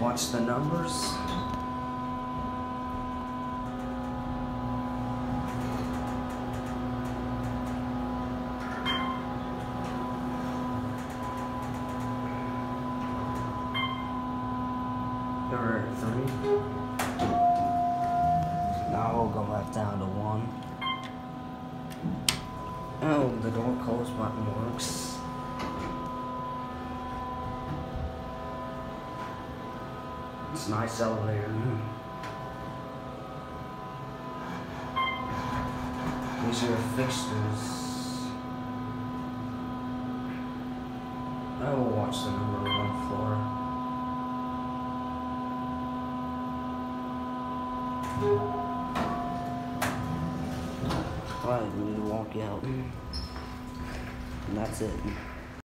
Watch the numbers. There were three. Now we'll go back down to one. Oh, the door close button works. It's a nice elevator. These are fixtures. I will watch the number one floor. Alright, we need to walk out. And that's it.